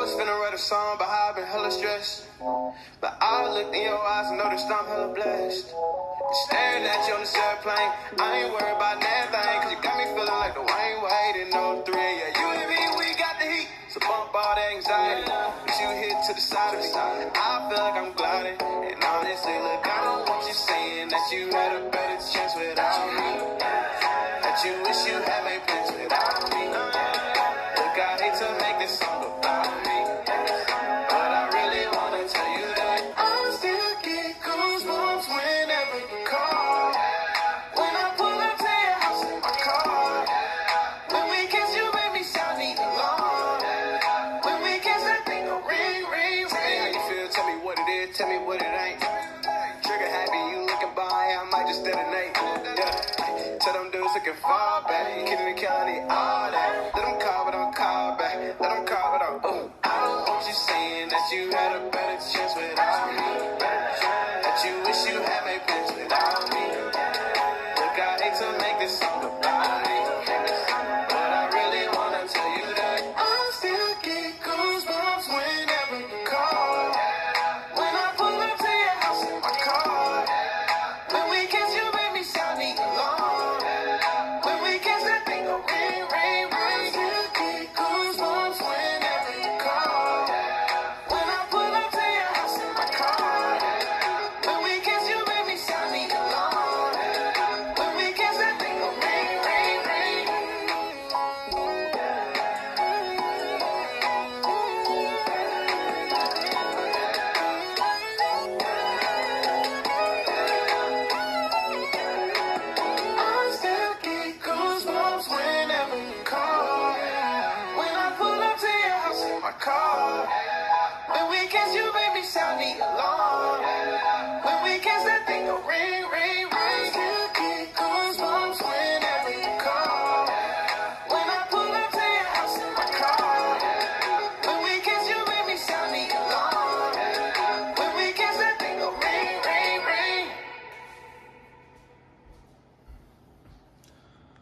was finna write a song, but I've been hella stressed. But I looked in your eyes and noticed I'm hella blessed. Staring at you on this airplane, I ain't worried about nothing. Cause you got me feeling like Dwyane Wade in 03. Yeah, you and me, we got the heat. So bump all the anxiety. But you hit to the side of me. I feel like I'm gliding. And honestly, look, I don't want you saying that you had a better chance without me. That you wish you had made plans without me. What it is, tell me what it ain't. Trigger happy, you looking by, I might just detonate. Yeah. Tell them dudes looking far back. Kidding the county, all that. Let them call, but don't call back. Let them call, but don't. Ooh. I don't want you saying that you had a better chance without me. That you wish you had